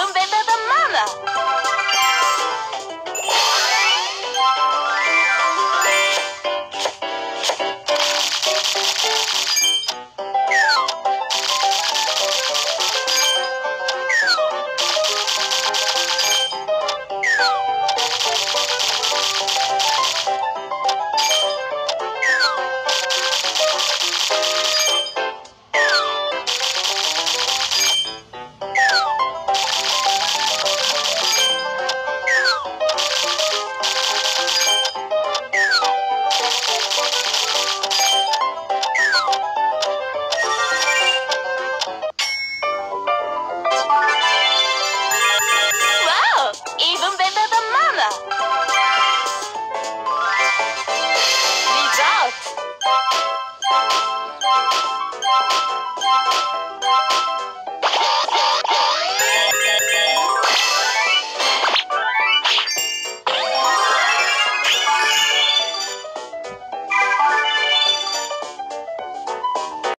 I'm better than Mama. Even better than Mama.